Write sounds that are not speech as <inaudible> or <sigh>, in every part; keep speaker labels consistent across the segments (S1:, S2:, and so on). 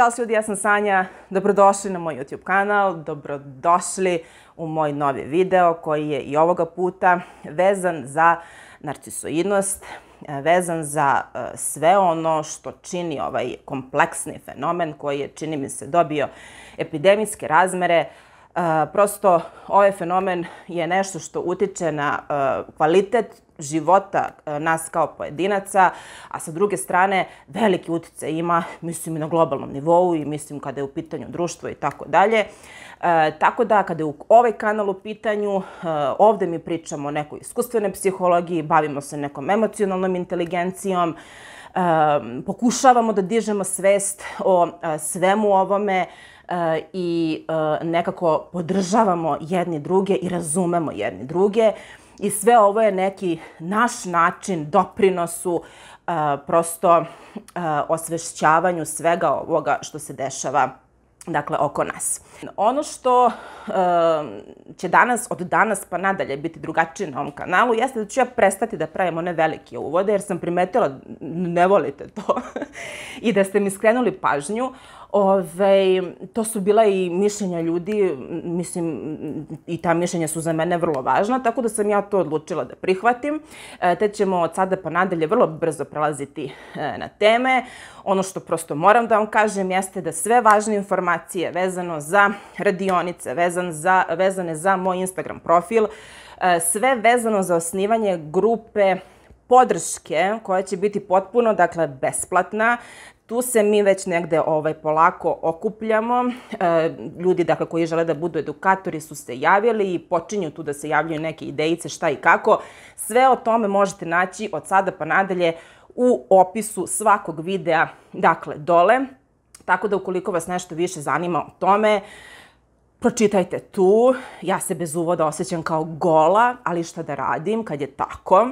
S1: Ćao ljudi, ja sam Sanja. Dobrodošli na moj YouTube kanal, dobrodošli u moj novi video koji je i ovoga puta vezan za narcisoidnost, vezan za e, sve ono što čini ovaj kompleksni fenomen koji je, čini mi se, dobio epidemijske razmere. E, prosto, ovaj fenomen je nešto što utiče na e, kvalitet života e, nas kao pojedinaca, a sa druge strane veliki utjecaj ima, mislim, i na globalnom nivou i mislim kada je u pitanju društvo i tako dalje. E, tako da, kada je ovaj kanal u pitanju, e, ovde mi pričamo o nekoj iskustvenoj psihologiji, bavimo se nekom emocionalnom inteligencijom, pokušavamo da dižemo svest o svemu ovome, i nekako podržavamo jedni druge i razumemo jedni druge. I sve ovo je neki naš način doprinosu uh, prosto uh, osvešćavanju svega ovoga što se dešava dakle, oko nas. Ono što uh, će danas, od danas pa nadalje biti drugačije na ovom kanalu, jeste da ću ja prestati da pravim one velike uvode, jer sam primetila ne volite to <laughs> i da ste mi skrenuli pažnju Ove, to su bila i mišljenja ljudi, mislim, i ta mišljenja su za mene vrlo važna, tako da sam ja to odlučila da prihvatim. E, te ćemo od sada pa nadalje vrlo brzo prelaziti e, na teme. Ono što prosto moram da vam kažem jeste da sve važne informacije vezano za radionice, vezan za, vezane za moj Instagram profil, e, sve vezano za osnivanje grupe podrške koja će biti potpuno, dakle, besplatna tu se mi već negde ovaj, polako okupljamo. E, ljudi dakle, koji žele da budu edukatori su se javili i počinju tu da se javljaju neke idejice šta i kako. Sve o tome možete naći od sada pa nadalje u opisu svakog videa, dakle, dole. Tako da ukoliko vas nešto više zanima o tome, pročitajte tu. Ja se bez uvoda osjećam kao gola, ali šta da radim kad je tako.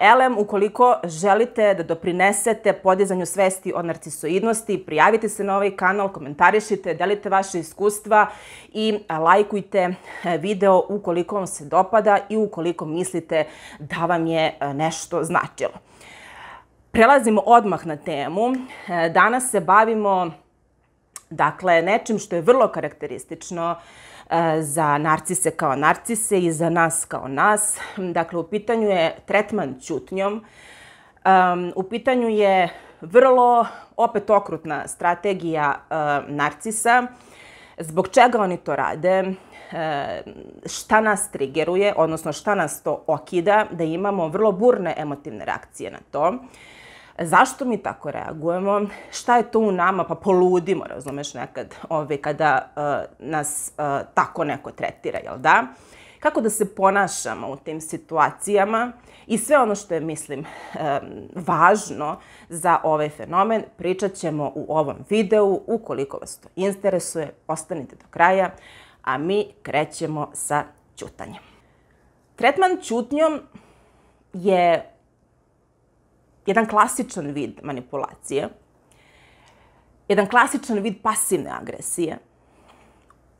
S1: Elem, ukoliko želite da doprinesete podizanju svesti o narcisoidnosti, prijavite se na ovaj kanal, komentarišite, delite vaše iskustva i lajkujte e, video ukoliko vam se dopada i ukoliko mislite da vam je nešto značilo. Prelazimo odmah na temu. Danas se bavimo dakle, nečim što je vrlo karakteristično uh, za narcise kao narcise i za nas kao nas. Dakle, u pitanju je tretman ćutnjom. U pitanju je vrlo opet okrutna strategija e, narcisa. Zbog čega oni to rade? E, šta nas trigeruje, odnosno šta nas to okida, da imamo vrlo burne emotivne reakcije na to. Zašto mi tako reagujemo? Šta je to u nama? Pa poludimo, razumeš, nekad, ove, kada uh, nas uh, tako neko tretira, jel da? Kako da se ponašamo u tim situacijama i sve ono što je, mislim, um, važno za ovaj fenomen, pričat ćemo u ovom videu. Ukoliko vas to interesuje, ostanite do kraja, a mi krećemo sa ćutanjem. Tretman ćutnjom je jedan klasičan vid manipulacije, jedan klasičan vid pasivne agresije.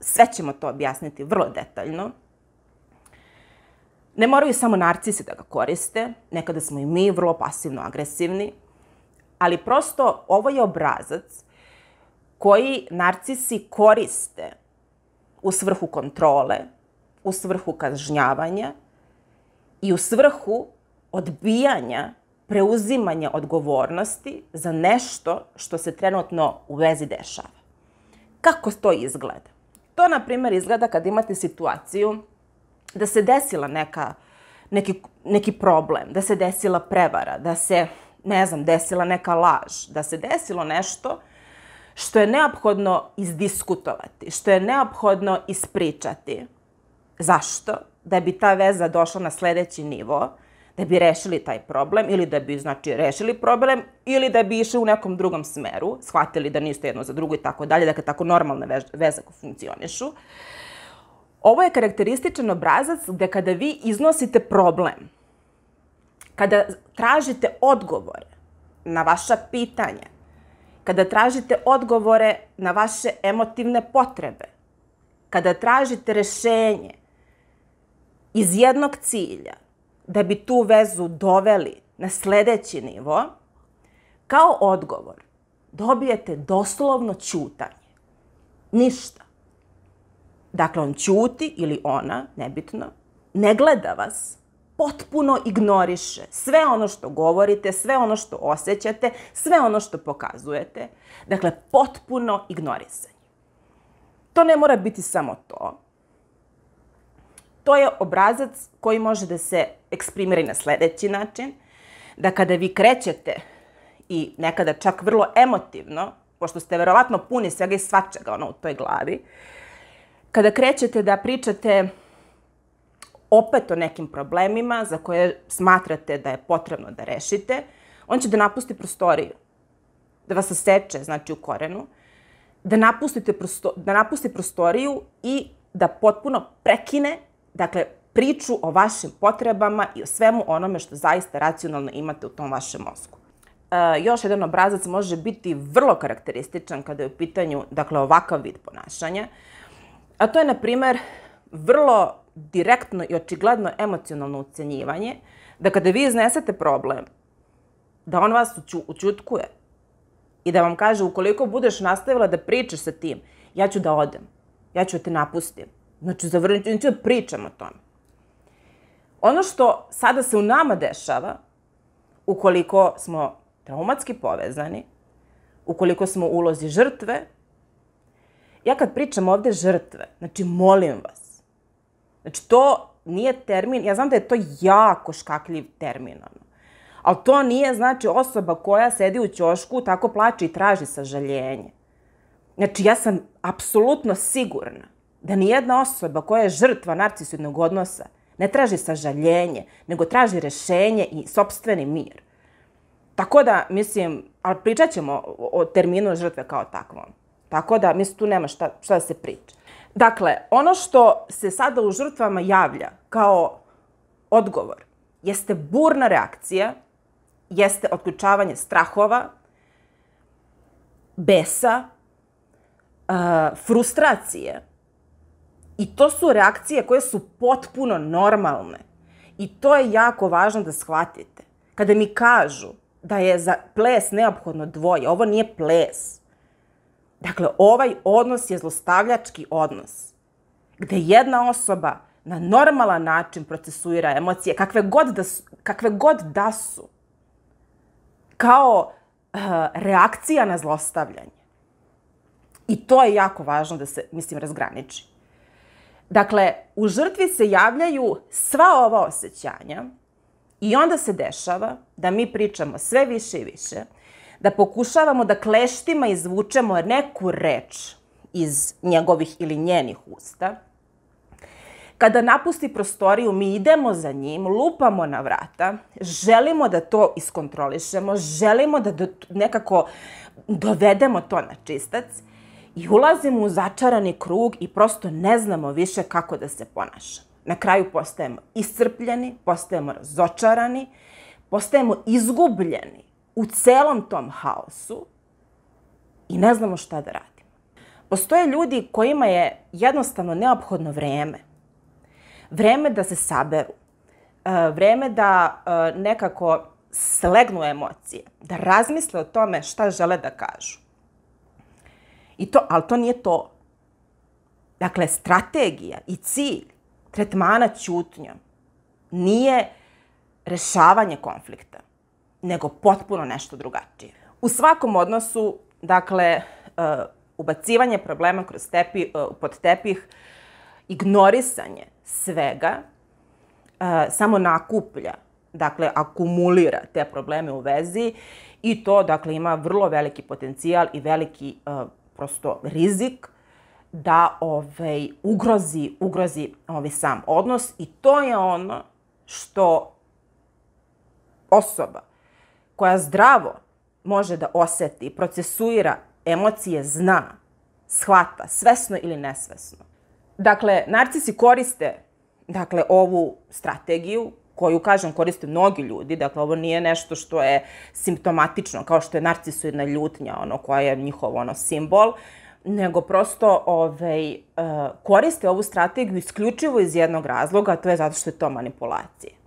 S1: Sve ćemo to objasniti vrlo detaljno. Ne moraju samo narcisi da ga koriste, nekada smo i mi vrlo pasivno agresivni, ali prosto ovo je obrazac koji narcisi koriste u svrhu kontrole, u svrhu kažnjavanja i u svrhu odbijanja preuzimanje odgovornosti za nešto što se trenutno u vezi dešava. Kako to izgleda? To, na primjer, izgleda kad imate situaciju da se desila neka, neki, neki problem, da se desila prevara, da se, ne znam, desila neka laž, da se desilo nešto što je neophodno izdiskutovati, što je neophodno ispričati. Zašto? Da bi ta veza došla na sledeći nivo, da bi rešili taj problem ili da bi znači rešili problem ili da bi išli u nekom drugom smeru, shvatili da niste jedno za drugo i tako dalje, dakle tako normalne veze funkcionišu. Ovo je karakterističan obrazac gde kada vi iznosite problem, kada tražite odgovore na vaša pitanja, kada tražite odgovore na vaše emotivne potrebe, kada tražite rešenje iz jednog cilja, da bi tu vezu doveli na sledeći nivo, kao odgovor dobijete doslovno ćutanje. Ništa. Dakle, on ćuti ili ona, nebitno, ne gleda vas, potpuno ignoriše sve ono što govorite, sve ono što osjećate, sve ono što pokazujete. Dakle, potpuno ignorisanje. To ne mora biti samo to. To je obrazac koji može da se eksprimira na sledeći način, da kada vi krećete i nekada čak vrlo emotivno, pošto ste verovatno puni svega i svačega ono u toj glavi, kada krećete da pričate opet o nekim problemima za koje smatrate da je potrebno da rešite, on će da napusti prostoriju, da vas saseče, znači u korenu, da, napustite prosto, da napusti prostoriju i da potpuno prekine, dakle, priču o vašim potrebama i o svemu onome što zaista racionalno imate u tom vašem mozgu. E, još jedan obrazac može biti vrlo karakterističan kada je u pitanju, dakle, ovakav vid ponašanja, a to je, na primer, vrlo direktno i očigledno emocionalno ucenjivanje, da kada vi iznesete problem, da on vas uču, učutkuje i da vam kaže ukoliko budeš nastavila da pričaš sa tim, ja ću da odem, ja ću da te napustim. Znači, zavrnit ću da pričam o tome. Ono što sada se u nama dešava, ukoliko smo traumatski povezani, ukoliko smo u ulozi žrtve, ja kad pričam ovde žrtve, znači molim vas, Znači, to nije termin, ja znam da je to jako škakljiv termin, ono. Ali to nije, znači, osoba koja sedi u ćošku, tako plače i traži sažaljenje. Znači, ja sam apsolutno sigurna da nijedna osoba koja je žrtva narcisoidnog odnosa ne traži sažaljenje, nego traži rešenje i sobstveni mir. Tako da, mislim, ali pričat ćemo o, terminu žrtve kao takvom. Tako da, mislim, tu nema šta, šta da se priča. Dakle, ono što se sada u žrtvama javlja kao odgovor jeste burna reakcija, jeste otključavanje strahova, besa, frustracije. I to su reakcije koje su potpuno normalne. I to je jako važno da shvatite. Kada mi kažu da je za ples neophodno dvoje, ovo nije ples. Dakle, ovaj odnos je zlostavljački odnos, gde jedna osoba na normalan način procesuira emocije, kakve god da su, kakve god da su kao uh, reakcija na zlostavljanje. I to je jako važno da se, mislim, razgraniči. Dakle, u žrtvi se javljaju sva ova osjećanja i onda se dešava da mi pričamo sve više i više da pokušavamo da kleštima izvučemo neku reč iz njegovih ili njenih usta. Kada napusti prostoriju, mi idemo za njim, lupamo na vrata, želimo da to iskontrolišemo, želimo da do, nekako dovedemo to na čistac i ulazimo u začarani krug i prosto ne znamo više kako da se ponašamo. Na kraju postajemo iscrpljeni, postajemo razočarani, postajemo izgubljeni u celom tom haosu i ne znamo šta da radimo. Postoje ljudi kojima je jednostavno neophodno vreme. Vreme da se saberu. E, vreme da e, nekako slegnu emocije. Da razmisle o tome šta žele da kažu. I to, ali to nije to. Dakle, strategija i cilj tretmana ćutnjom nije rešavanje konflikta nego potpuno nešto drugačije. U svakom odnosu, dakle, uh, ubacivanje problema kroz tepi, uh, pod tepih, ignorisanje svega, uh, samo nakuplja, dakle, akumulira te probleme u vezi i to, dakle, ima vrlo veliki potencijal i veliki prosto rizik da ovaj, ugrozi, ugrozi ovaj sam odnos i to je ono što osoba koja zdravo može da oseti, procesuira emocije, zna, shvata, svesno ili nesvesno. Dakle, narcisi koriste dakle, ovu strategiju koju, kažem, koriste mnogi ljudi, dakle, ovo nije nešto što je simptomatično, kao što je narcisoidna ljutnja, ono, koja je njihov, ono, simbol, nego prosto ovaj, uh, koriste ovu strategiju isključivo iz jednog razloga, a to je zato što je to manipulacija.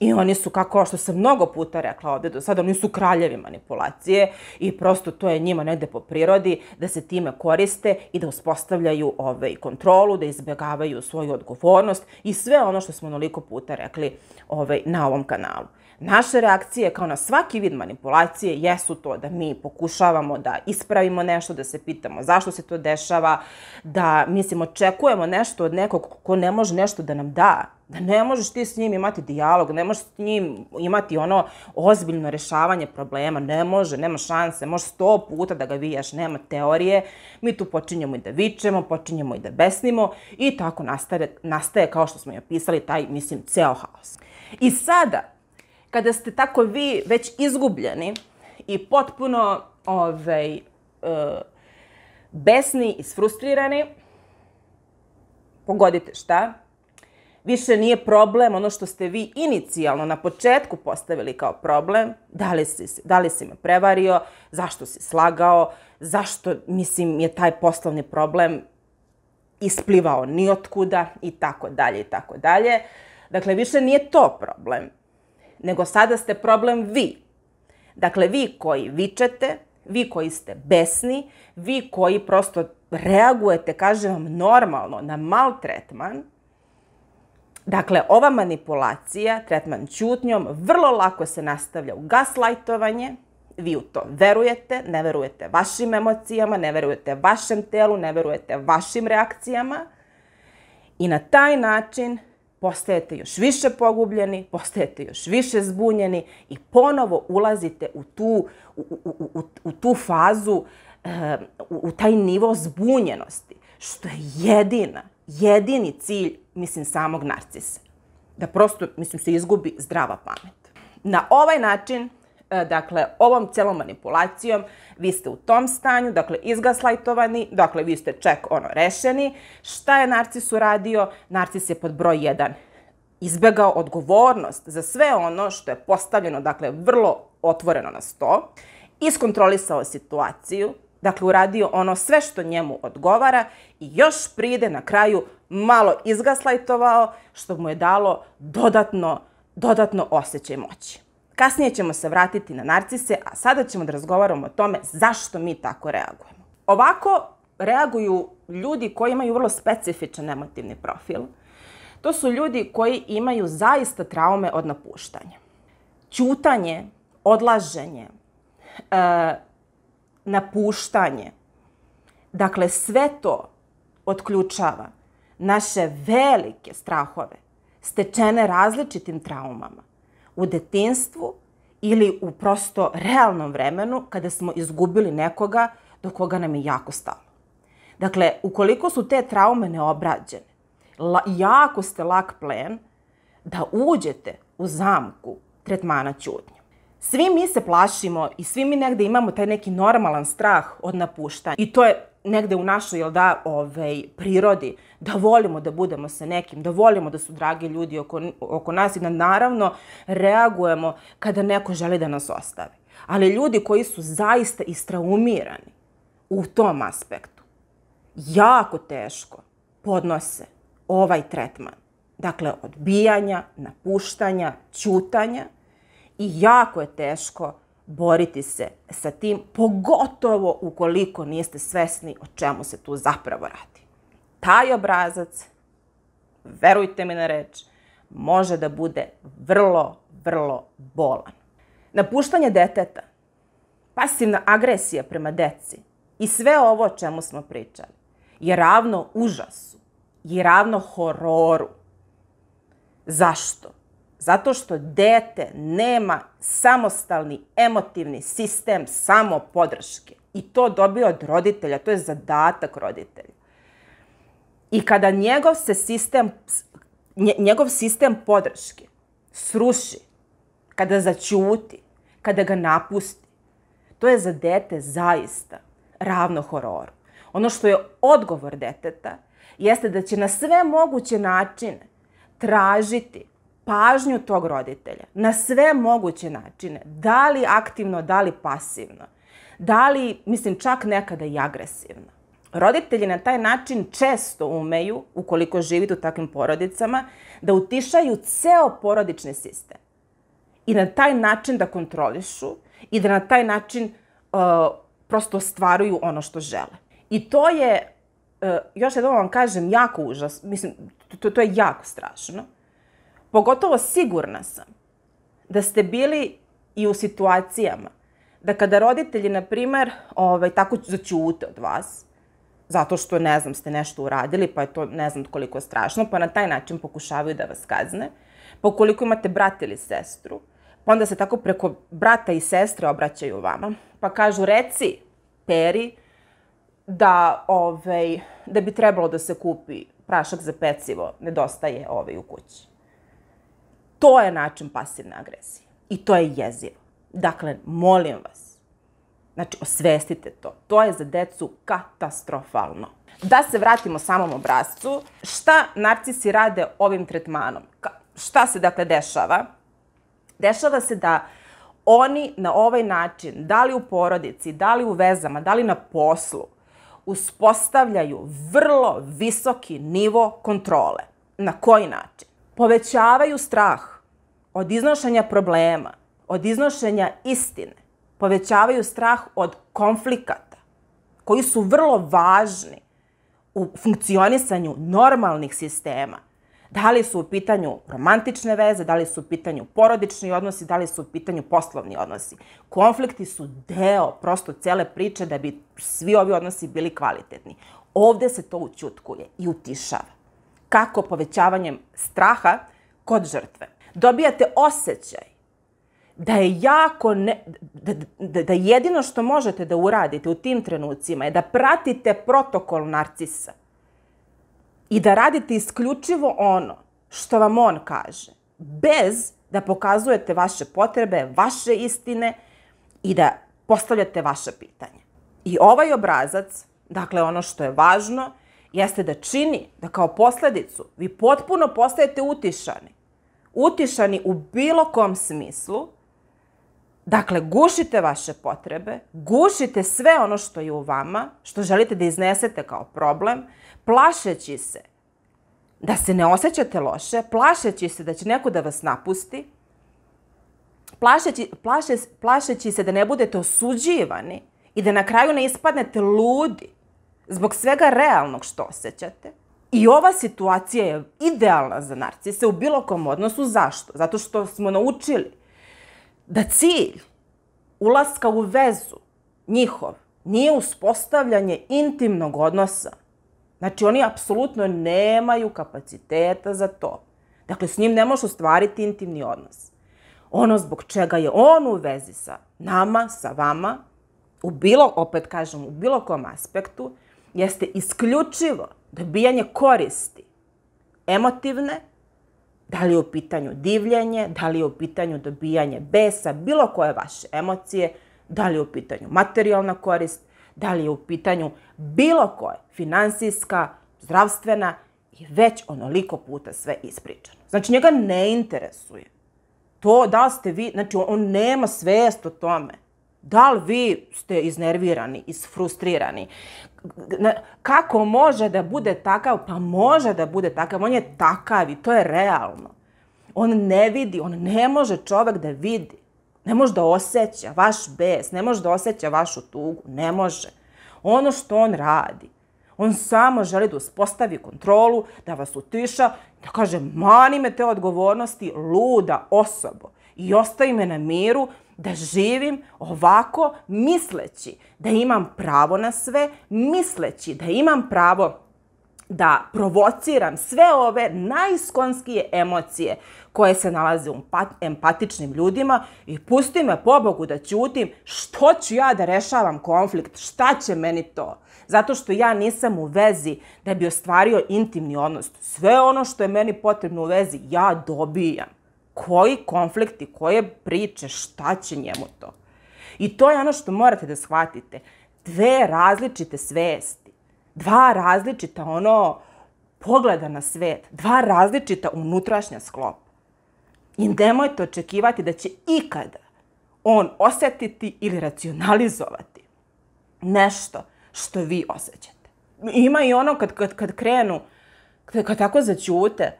S1: I oni su, kako što sam mnogo puta rekla ovde do sada, oni su kraljevi manipulacije i prosto to je njima negde po prirodi da se time koriste i da uspostavljaju ovaj, kontrolu, da izbjegavaju svoju odgovornost i sve ono što smo onoliko puta rekli ovaj, na ovom kanalu. Naše reakcije kao na svaki vid manipulacije jesu to da mi pokušavamo da ispravimo nešto, da se pitamo zašto se to dešava, da mislim očekujemo nešto od nekog ko ne može nešto da nam da, da ne možeš ti s njim imati dijalog, ne možeš s njim imati ono ozbiljno rešavanje problema, ne može, nema šanse, može sto puta da ga vijaš, nema teorije, mi tu počinjemo i da vičemo, počinjemo i da besnimo i tako nastaje, nastaje kao što smo i opisali, taj, mislim, ceo haos. I sada, kada ste tako vi već izgubljeni i potpuno ovaj, uh, besni i sfrustrirani, pogodite šta, više nije problem ono što ste vi inicijalno na početku postavili kao problem, da li si, da li si me prevario, zašto si slagao, zašto, mislim, je taj poslovni problem isplivao nijotkuda i tako dalje i tako dalje. Dakle, više nije to problem nego sada ste problem vi. Dakle, vi koji vičete, vi koji ste besni, vi koji prosto reagujete, kažem vam, normalno na maltretman, Dakle, ova manipulacija, tretman čutnjom, vrlo lako se nastavlja u gaslajtovanje, vi u to verujete, ne verujete vašim emocijama, ne verujete vašem telu, ne verujete vašim reakcijama. I na taj način postajete još više pogubljeni, postajete još više zbunjeni i ponovo ulazite u tu, u, u, u, u tu fazu, e, u, u taj nivo zbunjenosti, što je jedina, jedini cilj, mislim, samog narcisa. Da prosto, mislim, se izgubi zdrava pamet. Na ovaj način E, dakle, ovom celom manipulacijom vi ste u tom stanju, dakle, izgaslajtovani, dakle, vi ste ček, ono, rešeni. Šta je narcis uradio? Narcis je pod broj 1 izbegao odgovornost za sve ono što je postavljeno, dakle, vrlo otvoreno na sto, iskontrolisao situaciju, dakle, uradio ono sve što njemu odgovara i još pride na kraju malo izgaslajtovao, što mu je dalo dodatno, dodatno osjećaj moći. Kasnije ćemo se vratiti na narcise, a sada ćemo da razgovaramo o tome zašto mi tako reagujemo. Ovako reaguju ljudi koji imaju vrlo specifičan emotivni profil. To su ljudi koji imaju zaista traume od napuštanja. Ćutanje, odlaženje, e, napuštanje, dakle sve to otključava naše velike strahove stečene različitim traumama u detinstvu ili u prosto realnom vremenu kada smo izgubili nekoga do koga nam je jako stalo. Dakle, ukoliko su te traume neobrađene, la, jako ste lak plen da uđete u zamku tretmana ćutnje. Svi mi se plašimo i svi mi negde imamo taj neki normalan strah od napuštanja. I to je negde u našoj, jel da, ovaj, prirodi, da volimo da budemo sa nekim, da volimo da su dragi ljudi oko, oko nas i da naravno reagujemo kada neko želi da nas ostavi. Ali ljudi koji su zaista istraumirani u tom aspektu, jako teško podnose ovaj tretman. Dakle, odbijanja, napuštanja, ćutanja i jako je teško boriti se sa tim, pogotovo ukoliko niste svesni o čemu se tu zapravo radi. Taj obrazac, verujte mi na reč, može da bude vrlo, vrlo bolan. Napuštanje deteta, pasivna agresija prema deci i sve ovo o čemu smo pričali je ravno užasu, je ravno hororu. Zašto? Zato što dete nema samostalni emotivni sistem samopodrške. I to dobio od roditelja, to je zadatak roditelja. I kada njegov se sistem, njegov sistem podrške sruši, kada začuti, kada ga napusti, to je za dete zaista ravno hororu. Ono što je odgovor deteta jeste da će na sve moguće načine tražiti pažnju tog roditelja na sve moguće načine, da li aktivno, da li pasivno, da li, mislim, čak nekada i agresivno. Roditelji na taj način često umeju, ukoliko živite u takvim porodicama, da utišaju ceo porodični sistem. i na taj način da kontrolišu i da na taj način uh, prosto stvaruju ono što žele. I to je, uh, još jednom vam kažem, jako užas. Mislim, to, to je jako strašno. Pogotovo sigurna sam da ste bili i u situacijama da kada roditelji, na primer, ovaj, tako začute od vas, zato što, ne znam, ste nešto uradili, pa je to ne znam koliko strašno, pa na taj način pokušavaju da vas kazne, pa ukoliko imate brata ili sestru, pa onda se tako preko brata i sestre obraćaju vama, pa kažu, reci, peri, da, ovaj, da bi trebalo da se kupi prašak za pecivo, nedostaje ovaj u kući. To je način pasivne agresije. I to je jezivo. Dakle, molim vas, znači osvestite to. To je za decu katastrofalno. Da se vratimo samom obrazcu, šta narcisi rade ovim tretmanom? Šta se dakle dešava? Dešava se da oni na ovaj način, da li u porodici, da li u vezama, da li na poslu, uspostavljaju vrlo visoki nivo kontrole. Na koji način? Povećavaju strah od iznošenja problema, od iznošenja istine. Povećavaju strah od konflikata, koji su vrlo važni u funkcionisanju normalnih sistema. Da li su u pitanju romantične veze, da li su u pitanju porodični odnosi, da li su u pitanju poslovni odnosi. Konflikti su deo prosto cele priče da bi svi ovi odnosi bili kvalitetni. Ovde se to učutkuje i utišava. Kako povećavanjem straha kod žrtve. Dobijate osjećaj da je jako, ne, da, da, da jedino što možete da uradite u tim trenucima je da pratite protokol narcisa i da radite isključivo ono što vam on kaže, bez da pokazujete vaše potrebe, vaše istine i da postavljate vaše pitanje. I ovaj obrazac, dakle ono što je važno, jeste da čini da kao posledicu vi potpuno postajete utišani. Utišani u bilo kom smislu, Dakle, gušite vaše potrebe, gušite sve ono što je u vama, što želite da iznesete kao problem, plašeći se da se ne osjećate loše, plašeći se da će neko da vas napusti, plašeći, plaše, plašeći se da ne budete osuđivani i da na kraju ne ispadnete ludi zbog svega realnog što osjećate. I ova situacija je idealna za narcise u bilo kom odnosu. Zašto? Zato što smo naučili da cilj ulaska u vezu njihov nije uspostavljanje intimnog odnosa. Znači, oni apsolutno nemaju kapaciteta za to. Dakle, s njim ne možeš ostvariti intimni odnos. Ono zbog čega je on u vezi sa nama, sa vama, u bilo, opet kažem, u bilo kom aspektu, jeste isključivo dobijanje koristi emotivne, Da li je u pitanju divljenje, da li je u pitanju dobijanje besa, bilo koje vaše emocije, da li je u pitanju materijalna korist, da li je u pitanju bilo koje finansijska, zdravstvena i već onoliko puta sve ispričano. Znači njega ne interesuje. To da ste vi, znači on nema svest o tome. Da li vi ste iznervirani, isfrustrirani? Kako može da bude takav? Pa može da bude takav. On je takav i to je realno. On ne vidi, on ne može čovek da vidi. Ne može da osjeća vaš bes, ne može da osjeća vašu tugu, ne može. Ono što on radi, on samo želi da uspostavi kontrolu, da vas utiša, da kaže mani me te odgovornosti, luda osobo i ostavi me na miru da živim ovako misleći da imam pravo na sve, misleći da imam pravo da provociram sve ove najskonskije emocije koje se nalaze u empatičnim ljudima i pusti me po Bogu da ćutim što ću ja da rešavam konflikt, šta će meni to? Zato što ja nisam u vezi da bi ostvario intimni odnos. Sve ono što je meni potrebno u vezi ja dobijam koji konflikti, koje priče, šta će njemu to. I to je ono što morate da shvatite. Dve različite svesti, dva različita ono pogleda na svet, dva različita unutrašnja sklopa. I nemojte očekivati da će ikada on osetiti ili racionalizovati nešto što vi osjećate. Ima i ono kad, kad, kad krenu, kad, kad tako začute,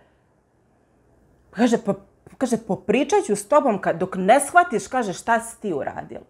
S1: kaže, pa Kaže, popričat ću s tobom kad, dok ne shvatiš, kaže, šta si ti uradila.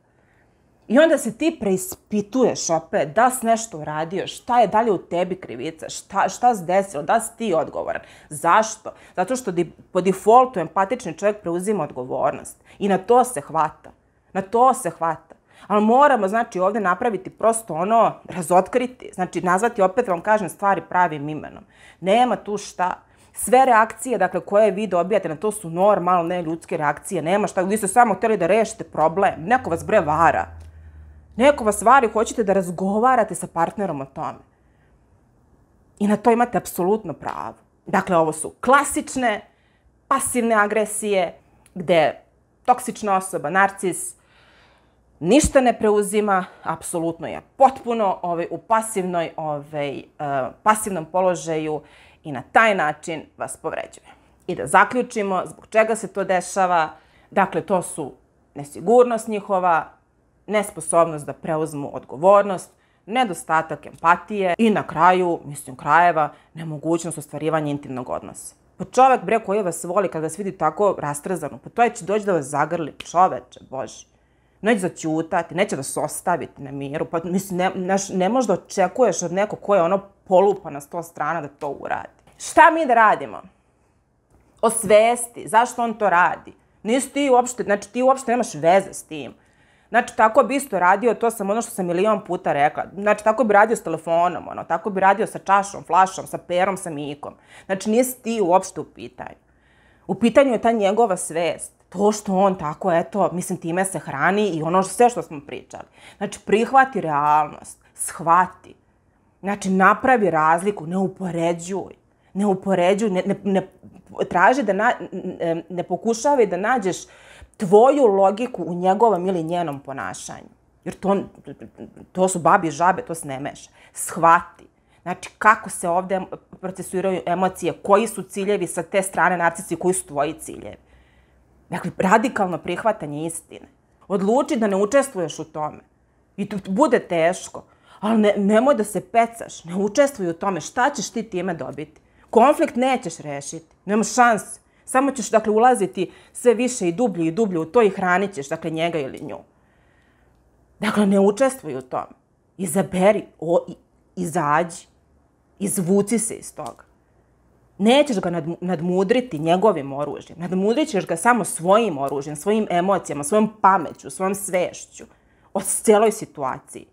S1: I onda se ti preispituješ opet da si nešto uradio, šta je dalje u tebi krivica, šta, šta se desilo, da si ti odgovoran. Zašto? Zato što di, po defaultu empatični čovjek preuzima odgovornost i na to se hvata. Na to se hvata. Ali moramo, znači, ovde napraviti prosto ono, razotkriti, znači, nazvati, opet vam kažem, stvari pravim imenom. Nema tu šta. Sve reakcije, dakle, koje vi dobijate na to su normalne ljudske reakcije. Nema šta, vi ste samo hteli da rešite problem. Neko vas bre vara. Neko vas vari, hoćete da razgovarate sa partnerom o tome. I na to imate apsolutno pravo. Dakle, ovo su klasične, pasivne agresije, gde toksična osoba, narcis, ništa ne preuzima, apsolutno je potpuno ovaj, u pasivnoj, ovaj, uh, pasivnom položaju i na taj način vas povređuje. I da zaključimo zbog čega se to dešava. Dakle, to su nesigurnost njihova, nesposobnost da preuzmu odgovornost, nedostatak empatije i na kraju, mislim krajeva, nemogućnost ostvarivanja intimnog odnosa. Pa čovek, bre, koji vas voli kada vas vidi tako rastrzanu, pa to će doći da vas zagrli. Čoveče, bože. Neće zaćutati, neće vas ostaviti na miru. Pa, mislim, ne, ne, ne možda očekuješ od nekog ko je ono polupa na sto strana da to uradi. Šta mi da radimo? Osvesti. Zašto on to radi? Nisi ti uopšte, znači ti uopšte nemaš veze s tim. Znači, tako bi isto radio, to sam ono što sam milion puta rekla. Znači, tako bi radio s telefonom, ono, tako bi radio sa čašom, flašom, sa perom, sa mikom. Znači, nisi ti uopšte u pitanju. U pitanju je ta njegova svest. To što on tako, eto, mislim, time se hrani i ono sve što smo pričali. Znači, prihvati realnost, shvati. Znači, napravi razliku, ne upoređuj. Ne upoređuj, ne, ne, ne traži da na, ne, ne pokušavaj da nađeš tvoju logiku u njegovom ili njenom ponašanju. Jer to, to su babi žabe, to se ne meša. Shvati. Znači, kako se ovde procesuiraju emocije, koji su ciljevi sa te strane narcisi, koji su tvoji ciljevi. Dakle, radikalno prihvatanje istine. Odluči da ne učestvuješ u tome. I to bude teško. Ali ne, nemoj da se pecaš. Ne učestvuj u tome. Šta ćeš ti time dobiti? Konflikt nećeš rešiti. Nema šanse. Samo ćeš, dakle, ulaziti sve više i dublje i dublje u to i hranit ćeš, dakle, njega ili nju. Dakle, ne učestvuj u tom. Izaberi, o, izađi, izvuci se iz toga. Nećeš ga nad, nadmudriti njegovim oružjem. Nadmudrit ćeš ga samo svojim oružjem, svojim emocijama, svojom pameću, svojom svešću o cijeloj situaciji.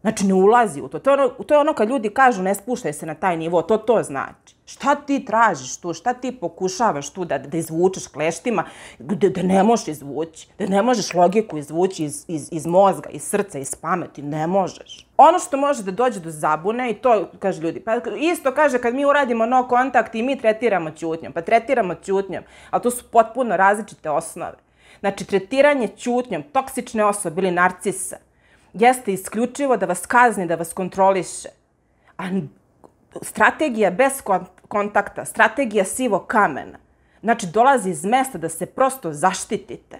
S1: Znači, ne ulazi u to. To je, ono, to je ono kad ljudi kažu ne spuštaj se na taj nivo, to to znači. Šta ti tražiš tu, šta ti pokušavaš tu da, da izvučeš kleštima, da, da ne možeš izvući, da ne možeš logiku izvući iz, iz, iz mozga, iz srca, iz pameti, ne možeš. Ono što može da dođe do zabune, i to kaže ljudi, pa isto kaže kad mi uradimo no kontakt i mi tretiramo ćutnjom, pa tretiramo ćutnjom, ali to su potpuno različite osnove. Znači, tretiranje ćutnjom toksične osobe ili narcisa jeste isključivo da vas kazni, da vas kontroliše. A strategija bez kontakta, strategija sivo kamena, znači dolazi iz mesta da se prosto zaštitite.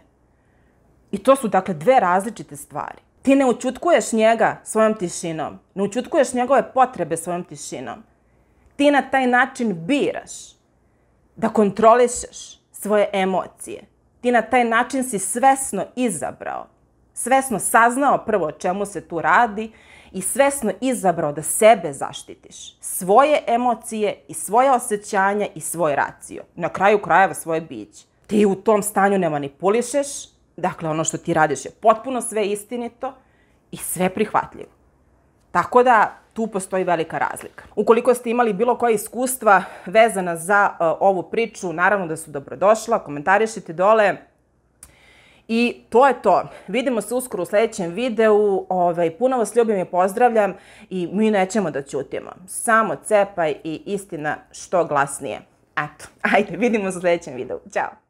S1: I to su dakle dve različite stvari. Ti ne učutkuješ njega svojom tišinom, ne učutkuješ njegove potrebe svojom tišinom. Ti na taj način biraš da kontrolišeš svoje emocije. Ti na taj način si svesno izabrao svesno saznao prvo o čemu se tu radi i svesno izabrao da sebe zaštitiš. Svoje emocije i svoje osjećanja i svoj racio. Na kraju krajeva svoje biće. Ti u tom stanju ne manipulišeš, dakle ono što ti radiš je potpuno sve istinito i sve prihvatljivo. Tako da tu postoji velika razlika. Ukoliko ste imali bilo koje iskustva vezana za uh, ovu priču, naravno da su dobrodošla, komentarišite dole, I to je to. Vidimo se uskoro u sledećem videu. Ovaj, puno vas ljubim i pozdravljam i mi nećemo da ćutimo. Samo cepaj i istina što glasnije. Eto, <laughs> ajde, vidimo se u sledećem videu. Ćao!